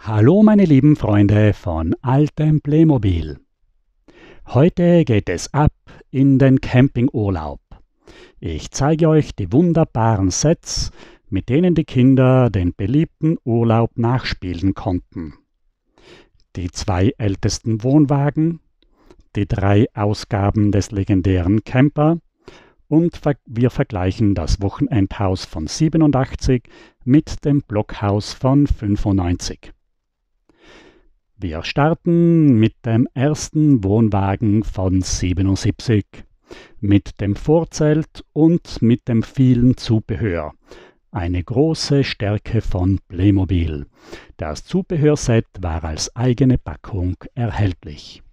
Hallo meine lieben Freunde von altem Playmobil. Heute geht es ab in den Campingurlaub. Ich zeige euch die wunderbaren Sets, mit denen die Kinder den beliebten Urlaub nachspielen konnten. Die zwei ältesten Wohnwagen, die drei Ausgaben des legendären Camper und wir vergleichen das Wochenendhaus von 87 mit dem Blockhaus von 95. Wir starten mit dem ersten Wohnwagen von 77, mit dem Vorzelt und mit dem vielen Zubehör. Eine große Stärke von Playmobil. Das Zubehörset war als eigene Packung erhältlich.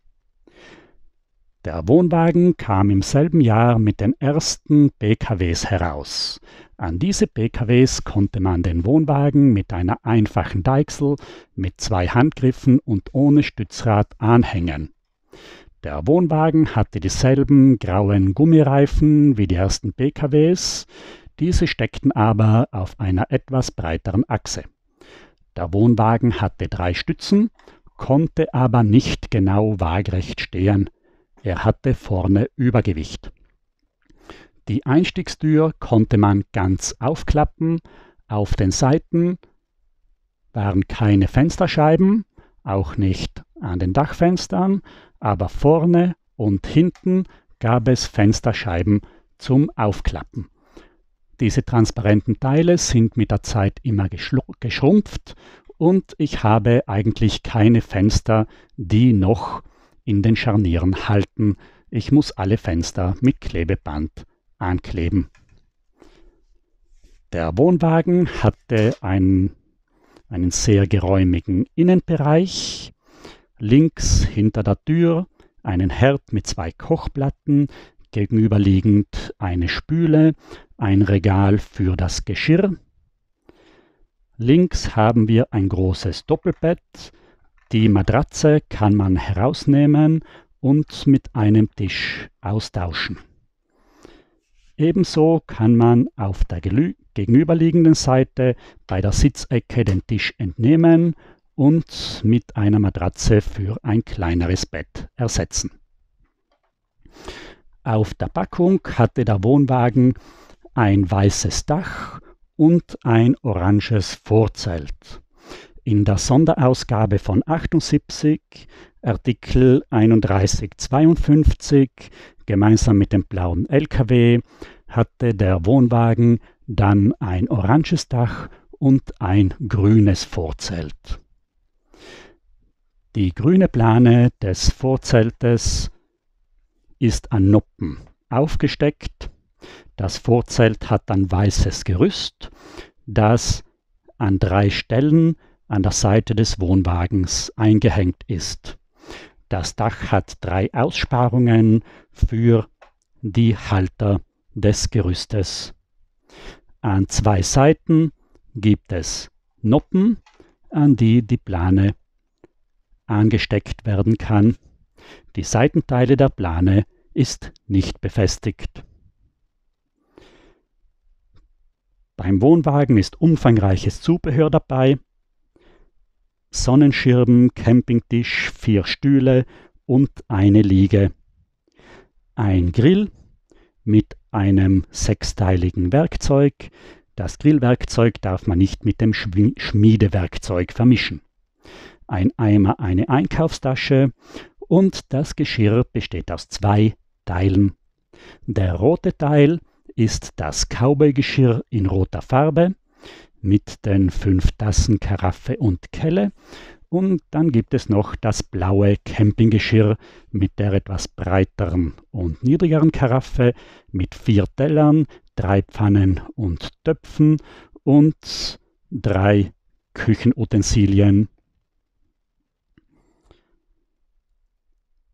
Der Wohnwagen kam im selben Jahr mit den ersten PKWs heraus. An diese PKWs konnte man den Wohnwagen mit einer einfachen Deichsel mit zwei Handgriffen und ohne Stützrad anhängen. Der Wohnwagen hatte dieselben grauen Gummireifen wie die ersten PKWs, diese steckten aber auf einer etwas breiteren Achse. Der Wohnwagen hatte drei Stützen, konnte aber nicht genau waagrecht stehen. Er hatte vorne Übergewicht. Die Einstiegstür konnte man ganz aufklappen. Auf den Seiten waren keine Fensterscheiben, auch nicht an den Dachfenstern, aber vorne und hinten gab es Fensterscheiben zum Aufklappen. Diese transparenten Teile sind mit der Zeit immer geschrumpft und ich habe eigentlich keine Fenster, die noch in den Scharnieren halten. Ich muss alle Fenster mit Klebeband ankleben. Der Wohnwagen hatte einen, einen sehr geräumigen Innenbereich. Links hinter der Tür einen Herd mit zwei Kochplatten, gegenüberliegend eine Spüle, ein Regal für das Geschirr. Links haben wir ein großes Doppelbett. Die Matratze kann man herausnehmen und mit einem Tisch austauschen. Ebenso kann man auf der gegenüberliegenden Seite bei der Sitzecke den Tisch entnehmen und mit einer Matratze für ein kleineres Bett ersetzen. Auf der Packung hatte der Wohnwagen ein weißes Dach und ein oranges Vorzelt. In der Sonderausgabe von 78, Artikel 3152, Gemeinsam mit dem blauen LKW hatte der Wohnwagen dann ein oranges Dach und ein grünes Vorzelt. Die grüne Plane des Vorzeltes ist an Noppen aufgesteckt. Das Vorzelt hat ein weißes Gerüst, das an drei Stellen an der Seite des Wohnwagens eingehängt ist. Das Dach hat drei Aussparungen für die Halter des Gerüstes. An zwei Seiten gibt es Noppen, an die die Plane angesteckt werden kann. Die Seitenteile der Plane ist nicht befestigt. Beim Wohnwagen ist umfangreiches Zubehör dabei. Sonnenschirm, Campingtisch, vier Stühle und eine Liege. Ein Grill mit einem sechsteiligen Werkzeug. Das Grillwerkzeug darf man nicht mit dem Schmiedewerkzeug vermischen. Ein Eimer, eine Einkaufstasche und das Geschirr besteht aus zwei Teilen. Der rote Teil ist das Cowboy-Geschirr in roter Farbe mit den fünf Tassen Karaffe und Kelle. Und dann gibt es noch das blaue Campinggeschirr mit der etwas breiteren und niedrigeren Karaffe mit vier Tellern, drei Pfannen und Töpfen und drei Küchenutensilien.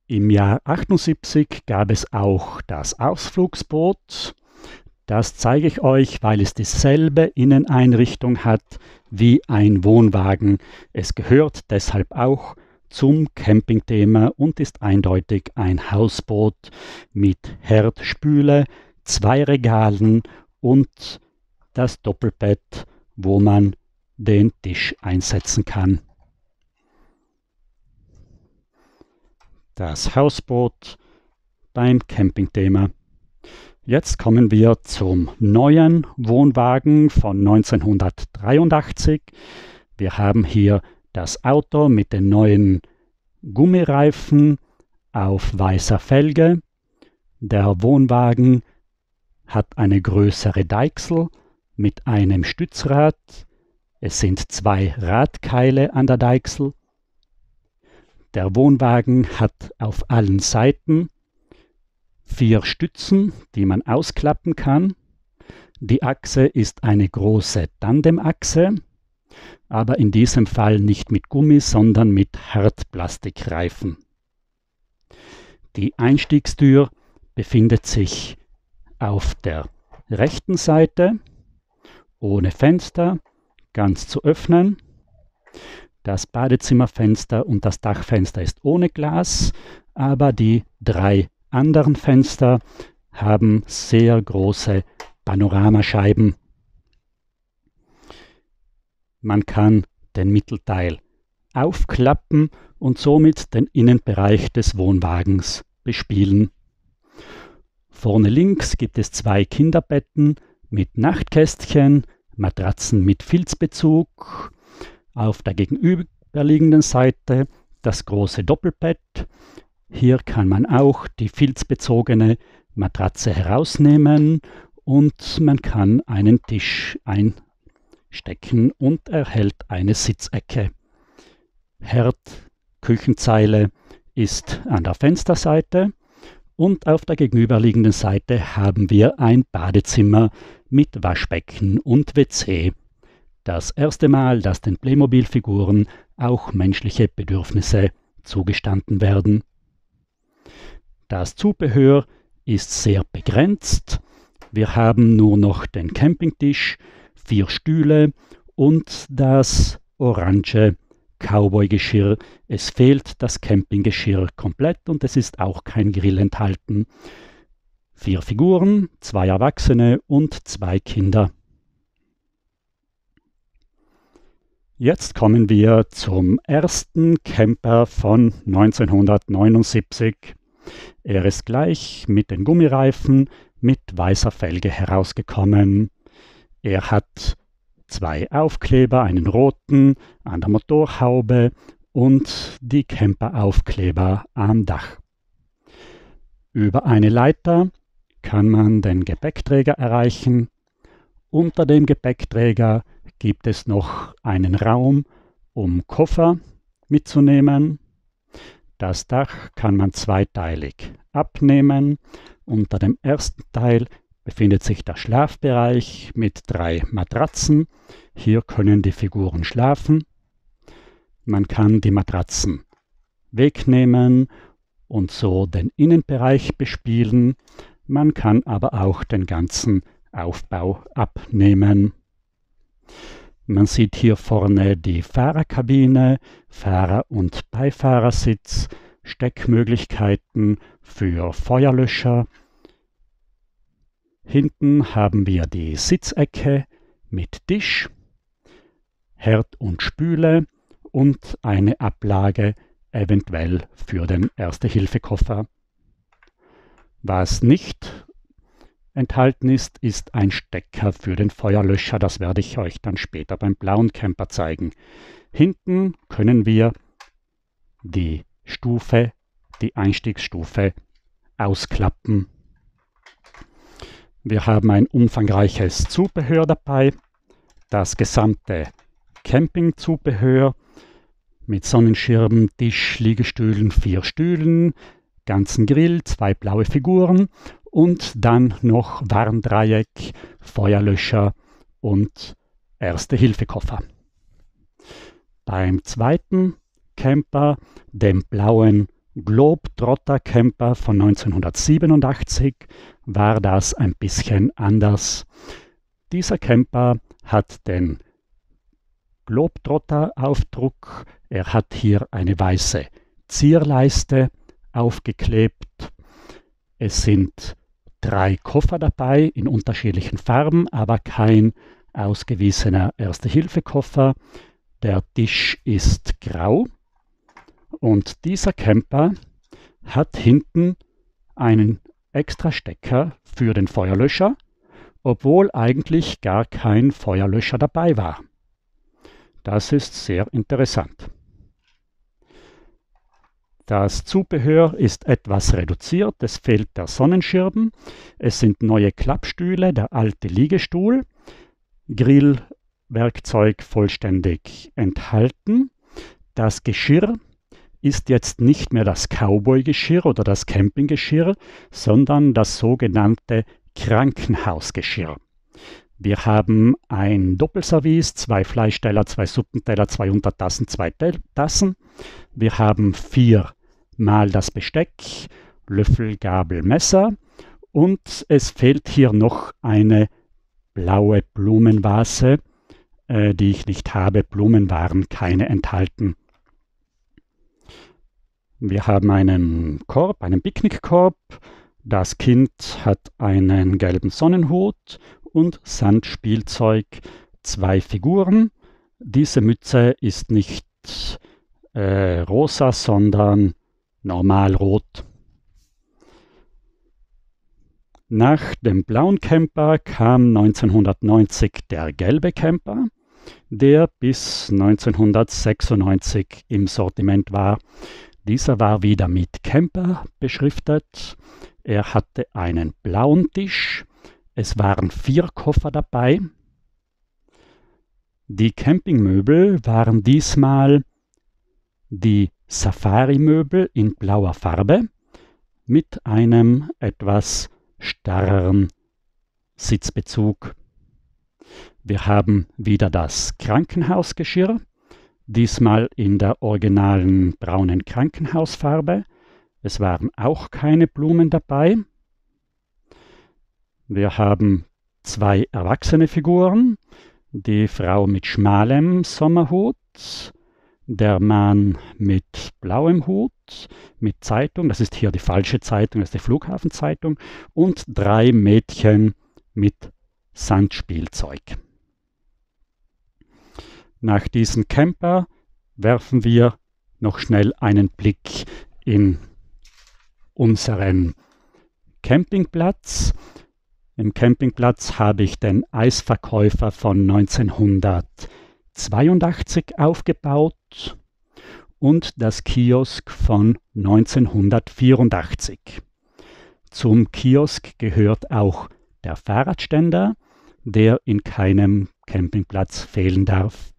Im Jahr 78 gab es auch das Ausflugsboot das zeige ich euch, weil es dieselbe Inneneinrichtung hat wie ein Wohnwagen. Es gehört deshalb auch zum Campingthema und ist eindeutig ein Hausboot mit Herdspüle, zwei Regalen und das Doppelbett, wo man den Tisch einsetzen kann. Das Hausboot beim Campingthema. Jetzt kommen wir zum neuen Wohnwagen von 1983. Wir haben hier das Auto mit den neuen Gummireifen auf weißer Felge. Der Wohnwagen hat eine größere Deichsel mit einem Stützrad. Es sind zwei Radkeile an der Deichsel. Der Wohnwagen hat auf allen Seiten vier Stützen, die man ausklappen kann. Die Achse ist eine große Tandemachse, aber in diesem Fall nicht mit Gummi, sondern mit Hartplastikreifen. Die Einstiegstür befindet sich auf der rechten Seite, ohne Fenster, ganz zu öffnen. Das Badezimmerfenster und das Dachfenster ist ohne Glas, aber die drei anderen Fenster haben sehr große Panoramascheiben. Man kann den Mittelteil aufklappen und somit den Innenbereich des Wohnwagens bespielen. Vorne links gibt es zwei Kinderbetten mit Nachtkästchen, Matratzen mit Filzbezug. Auf der gegenüberliegenden Seite das große Doppelbett hier kann man auch die filzbezogene Matratze herausnehmen und man kann einen Tisch einstecken und erhält eine Sitzecke. Herd, Küchenzeile ist an der Fensterseite und auf der gegenüberliegenden Seite haben wir ein Badezimmer mit Waschbecken und WC. Das erste Mal, dass den Playmobil-Figuren auch menschliche Bedürfnisse zugestanden werden. Das Zubehör ist sehr begrenzt. Wir haben nur noch den Campingtisch, vier Stühle und das orange Cowboy-Geschirr. Es fehlt das Campinggeschirr komplett und es ist auch kein Grill enthalten. Vier Figuren, zwei Erwachsene und zwei Kinder. Jetzt kommen wir zum ersten Camper von 1979. Er ist gleich mit den Gummireifen mit weißer Felge herausgekommen. Er hat zwei Aufkleber, einen roten an der Motorhaube und die Camperaufkleber am Dach. Über eine Leiter kann man den Gepäckträger erreichen. Unter dem Gepäckträger gibt es noch einen Raum, um Koffer mitzunehmen. Das Dach kann man zweiteilig abnehmen. Unter dem ersten Teil befindet sich der Schlafbereich mit drei Matratzen. Hier können die Figuren schlafen. Man kann die Matratzen wegnehmen und so den Innenbereich bespielen. Man kann aber auch den ganzen Aufbau abnehmen. Man sieht hier vorne die Fahrerkabine, Fahrer- und Beifahrersitz, Steckmöglichkeiten für Feuerlöscher. Hinten haben wir die Sitzecke mit Tisch, Herd und Spüle und eine Ablage eventuell für den Erste-Hilfe-Koffer. Was nicht Enthalten ist, ist ein Stecker für den Feuerlöscher. Das werde ich euch dann später beim blauen Camper zeigen. Hinten können wir die Stufe, die Einstiegsstufe ausklappen. Wir haben ein umfangreiches Zubehör dabei. Das gesamte Campingzubehör mit Sonnenschirmen, Tisch, Liegestühlen, vier Stühlen, ganzen Grill, zwei blaue Figuren und dann noch Warndreieck, Feuerlöscher und Erste-Hilfe-Koffer. Beim zweiten Camper, dem blauen Globetrotter Camper von 1987, war das ein bisschen anders. Dieser Camper hat den Globetrotter-Aufdruck. Er hat hier eine weiße Zierleiste aufgeklebt. Es sind drei Koffer dabei in unterschiedlichen Farben, aber kein ausgewiesener Erste-Hilfe-Koffer. Der Tisch ist grau und dieser Camper hat hinten einen extra Stecker für den Feuerlöscher, obwohl eigentlich gar kein Feuerlöscher dabei war. Das ist sehr interessant. Das Zubehör ist etwas reduziert, es fehlt der Sonnenschirm, es sind neue Klappstühle, der alte Liegestuhl, Grillwerkzeug vollständig enthalten. Das Geschirr ist jetzt nicht mehr das Cowboy-Geschirr oder das Campinggeschirr, sondern das sogenannte Krankenhausgeschirr. Wir haben ein Doppelservice, zwei Fleischteller, zwei Suppenteller, zwei Untertassen, zwei Tassen. Wir haben vier mal das Besteck, Löffel, Gabel, Messer und es fehlt hier noch eine blaue Blumenvase, äh, die ich nicht habe. Blumen waren keine enthalten. Wir haben einen Korb, einen Picknickkorb. Das Kind hat einen gelben Sonnenhut und Sandspielzeug, zwei Figuren. Diese Mütze ist nicht äh, rosa, sondern normal rot. Nach dem blauen Camper kam 1990 der gelbe Camper, der bis 1996 im Sortiment war. Dieser war wieder mit Camper beschriftet. Er hatte einen blauen Tisch, es waren vier Koffer dabei. Die Campingmöbel waren diesmal die Safari-Möbel in blauer Farbe mit einem etwas starreren Sitzbezug. Wir haben wieder das Krankenhausgeschirr, diesmal in der originalen braunen Krankenhausfarbe. Es waren auch keine Blumen dabei. Wir haben zwei erwachsene Figuren, die Frau mit schmalem Sommerhut, der Mann mit blauem Hut, mit Zeitung, das ist hier die falsche Zeitung, das ist die Flughafenzeitung, und drei Mädchen mit Sandspielzeug. Nach diesem Camper werfen wir noch schnell einen Blick in unseren Campingplatz. Im Campingplatz habe ich den Eisverkäufer von 1982 aufgebaut und das Kiosk von 1984. Zum Kiosk gehört auch der Fahrradständer, der in keinem Campingplatz fehlen darf.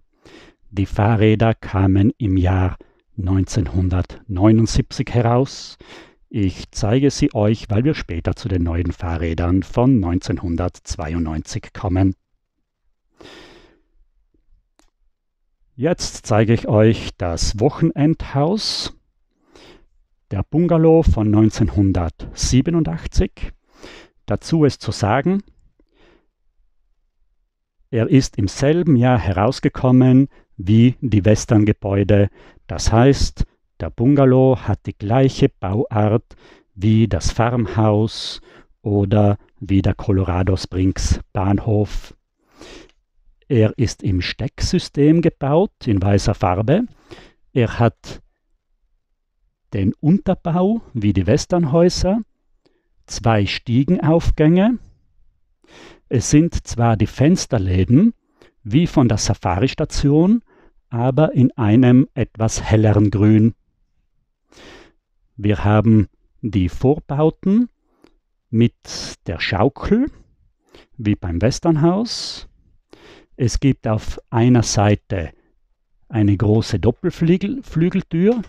Die Fahrräder kamen im Jahr 1979 heraus. Ich zeige sie euch, weil wir später zu den neuen Fahrrädern von 1992 kommen. Jetzt zeige ich euch das Wochenendhaus, der Bungalow von 1987. Dazu ist zu sagen, er ist im selben Jahr herausgekommen wie die Western-Gebäude. Das heißt, der Bungalow hat die gleiche Bauart wie das Farmhaus oder wie der Colorado Springs Bahnhof. Er ist im Stecksystem gebaut in weißer Farbe. Er hat den Unterbau wie die Westernhäuser, zwei Stiegenaufgänge. Es sind zwar die Fensterläden wie von der Safari-Station, aber in einem etwas helleren Grün. Wir haben die Vorbauten mit der Schaukel, wie beim Westernhaus. Es gibt auf einer Seite eine große Doppelflügeltür,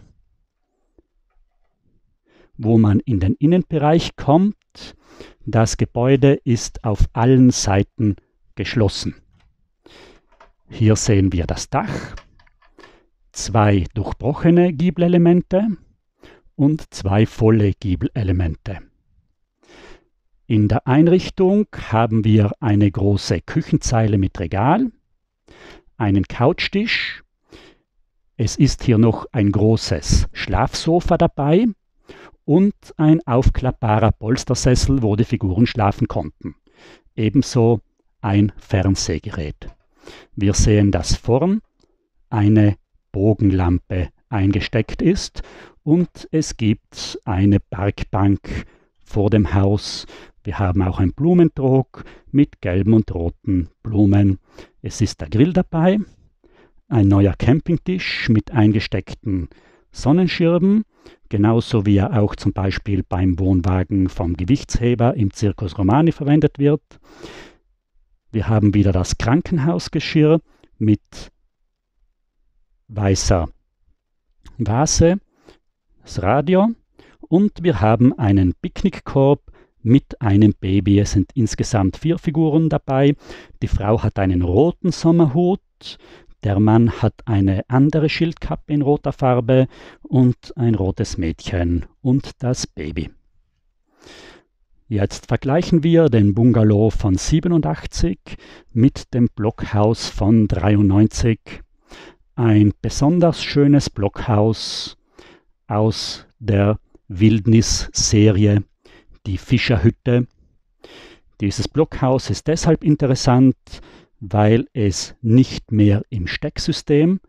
wo man in den Innenbereich kommt. Das Gebäude ist auf allen Seiten geschlossen. Hier sehen wir das Dach, zwei durchbrochene Giebelelemente und zwei volle Giebelelemente. In der Einrichtung haben wir eine große Küchenzeile mit Regal, einen Couchtisch, es ist hier noch ein großes Schlafsofa dabei und ein aufklappbarer Polstersessel, wo die Figuren schlafen konnten. Ebenso ein Fernsehgerät. Wir sehen, dass vorn eine Bogenlampe eingesteckt ist und es gibt eine Parkbank vor dem Haus. Wir haben auch einen Blumentrog mit gelben und roten Blumen. Es ist der Grill dabei, ein neuer Campingtisch mit eingesteckten Sonnenschirmen, genauso wie er auch zum Beispiel beim Wohnwagen vom Gewichtsheber im Circus Romani verwendet wird. Wir haben wieder das Krankenhausgeschirr mit weißer Vase, das Radio und wir haben einen Picknickkorb mit einem Baby. Es sind insgesamt vier Figuren dabei. Die Frau hat einen roten Sommerhut, der Mann hat eine andere Schildkappe in roter Farbe und ein rotes Mädchen und das Baby. Jetzt vergleichen wir den Bungalow von 87 mit dem Blockhaus von 93. Ein besonders schönes Blockhaus aus der Wildnis-Serie Die Fischerhütte. Dieses Blockhaus ist deshalb interessant, weil es nicht mehr im Stecksystem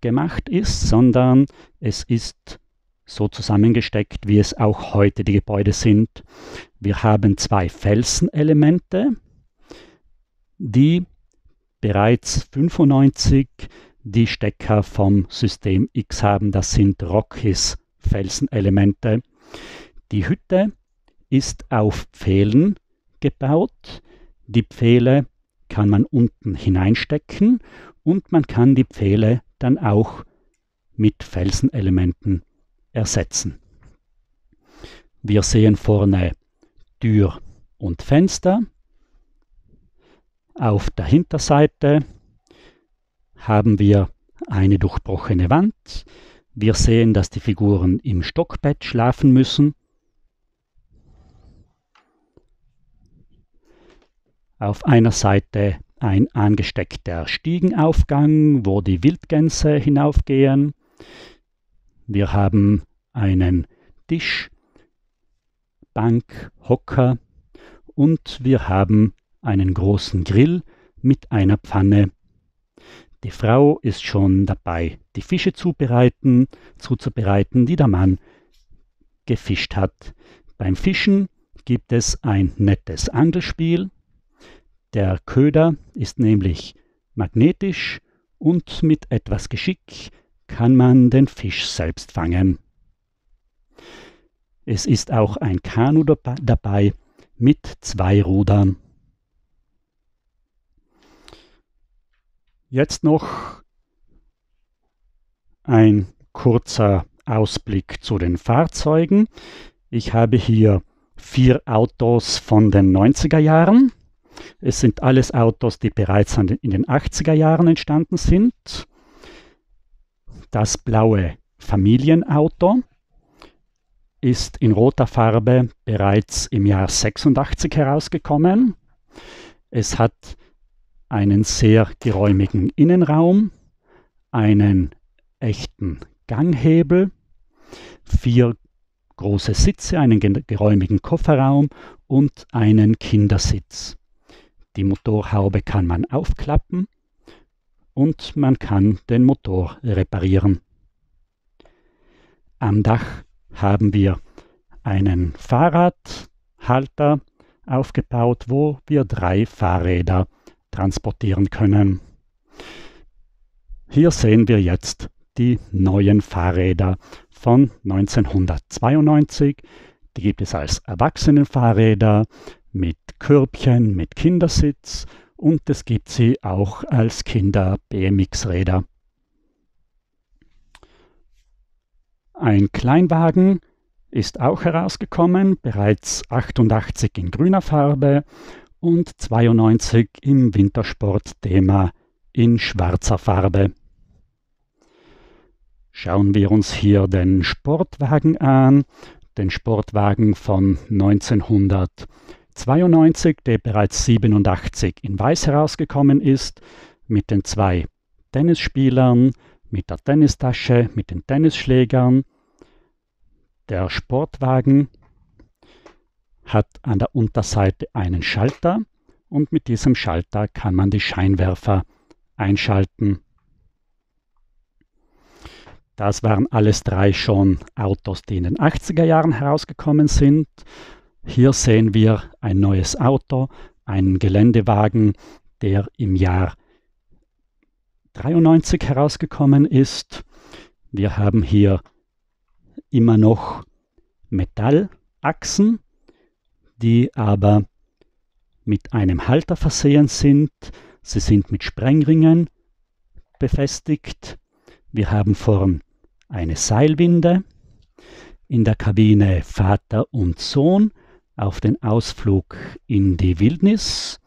gemacht ist, sondern es ist so zusammengesteckt, wie es auch heute die Gebäude sind. Wir haben zwei Felsenelemente, die bereits 95 die Stecker vom System X haben. Das sind Rockys Felsenelemente. Die Hütte ist auf Pfählen gebaut. Die Pfähle kann man unten hineinstecken und man kann die Pfähle dann auch mit Felsenelementen ersetzen. Wir sehen vorne Tür und Fenster. Auf der Hinterseite haben wir eine durchbrochene Wand. Wir sehen, dass die Figuren im Stockbett schlafen müssen. Auf einer Seite ein angesteckter Stiegenaufgang, wo die Wildgänse hinaufgehen. Wir haben einen Tisch, Bank, Hocker und wir haben einen großen Grill mit einer Pfanne. Die Frau ist schon dabei, die Fische zubereiten, zuzubereiten, die der Mann gefischt hat. Beim Fischen gibt es ein nettes Angelspiel. Der Köder ist nämlich magnetisch und mit etwas Geschick kann man den Fisch selbst fangen. Es ist auch ein Kanu dabei mit zwei Rudern. Jetzt noch ein kurzer Ausblick zu den Fahrzeugen. Ich habe hier vier Autos von den 90er Jahren. Es sind alles Autos, die bereits in den 80er Jahren entstanden sind. Das blaue Familienauto ist in roter Farbe bereits im Jahr 86 herausgekommen. Es hat einen sehr geräumigen Innenraum, einen echten Ganghebel, vier große Sitze, einen geräumigen Kofferraum und einen Kindersitz. Die Motorhaube kann man aufklappen und man kann den Motor reparieren. Am Dach haben wir einen Fahrradhalter aufgebaut, wo wir drei Fahrräder transportieren können. Hier sehen wir jetzt die neuen Fahrräder von 1992. Die gibt es als Erwachsenenfahrräder mit Körbchen, mit Kindersitz und es gibt sie auch als Kinder-BMX-Räder. Ein Kleinwagen ist auch herausgekommen, bereits 88 in grüner Farbe und 92 im Wintersportthema in schwarzer Farbe. Schauen wir uns hier den Sportwagen an, den Sportwagen von 1900. 92, der bereits 87 in Weiß herausgekommen ist, mit den zwei Tennisspielern, mit der Tennistasche, mit den Tennisschlägern. Der Sportwagen hat an der Unterseite einen Schalter und mit diesem Schalter kann man die Scheinwerfer einschalten. Das waren alles drei schon Autos, die in den 80er Jahren herausgekommen sind. Hier sehen wir ein neues Auto, einen Geländewagen, der im Jahr 93 herausgekommen ist. Wir haben hier immer noch Metallachsen, die aber mit einem Halter versehen sind. Sie sind mit Sprengringen befestigt. Wir haben vorn eine Seilwinde. In der Kabine Vater und Sohn auf den Ausflug in die Wildnis.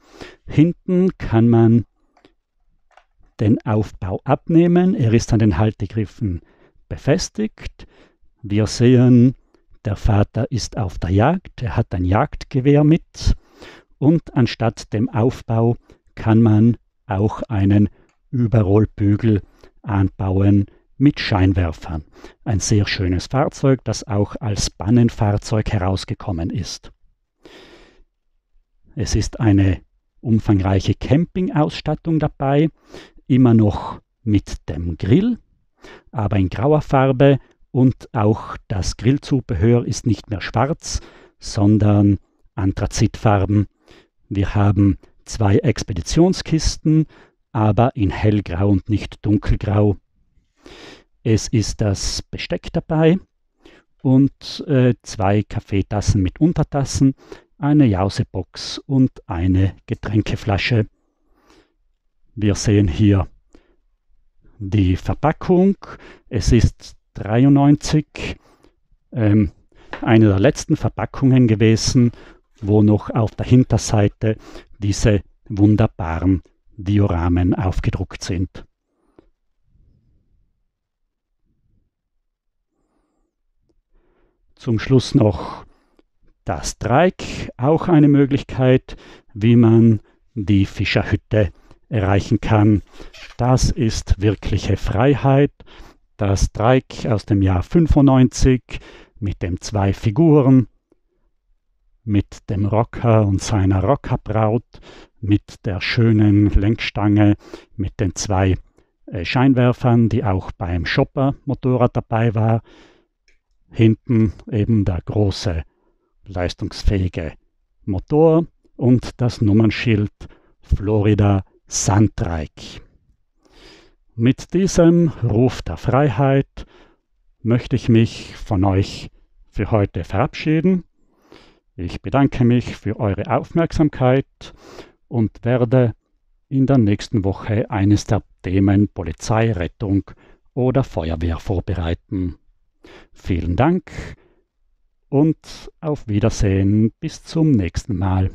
Hinten kann man den Aufbau abnehmen. Er ist an den Haltegriffen befestigt. Wir sehen, der Vater ist auf der Jagd. Er hat ein Jagdgewehr mit. Und anstatt dem Aufbau kann man auch einen Überrollbügel anbauen mit Scheinwerfern. Ein sehr schönes Fahrzeug, das auch als Bannenfahrzeug herausgekommen ist. Es ist eine umfangreiche Campingausstattung dabei, immer noch mit dem Grill, aber in grauer Farbe und auch das Grillzubehör ist nicht mehr schwarz, sondern Anthrazitfarben. Wir haben zwei Expeditionskisten, aber in hellgrau und nicht dunkelgrau. Es ist das Besteck dabei und äh, zwei Kaffeetassen mit Untertassen, eine Jausebox und eine Getränkeflasche. Wir sehen hier die Verpackung. Es ist 93 ähm, eine der letzten Verpackungen gewesen, wo noch auf der Hinterseite diese wunderbaren Dioramen aufgedruckt sind. Zum Schluss noch das Dreieck, auch eine Möglichkeit, wie man die Fischerhütte erreichen kann. Das ist wirkliche Freiheit. Das Dreieck aus dem Jahr 95 mit den zwei Figuren, mit dem Rocker und seiner Rockerbraut, mit der schönen Lenkstange, mit den zwei äh, Scheinwerfern, die auch beim Shopper-Motorrad dabei war. Hinten eben der große leistungsfähige Motor und das Nummernschild Florida Sandreich. Mit diesem Ruf der Freiheit möchte ich mich von euch für heute verabschieden. Ich bedanke mich für eure Aufmerksamkeit und werde in der nächsten Woche eines der Themen Polizei, Rettung oder Feuerwehr vorbereiten. Vielen Dank und auf Wiedersehen bis zum nächsten Mal.